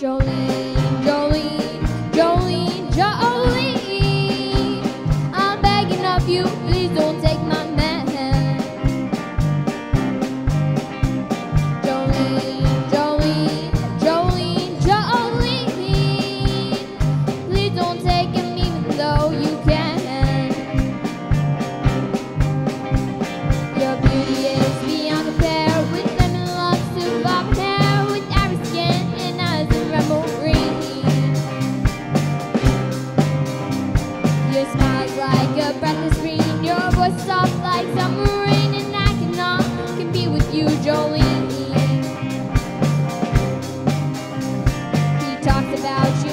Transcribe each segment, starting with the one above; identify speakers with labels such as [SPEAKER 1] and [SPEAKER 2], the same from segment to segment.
[SPEAKER 1] Jolene, your smile's like a breathless green, your voice soft like summer rain, and I cannot can be with you, Jolene. He talked about you.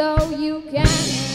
[SPEAKER 1] though you can.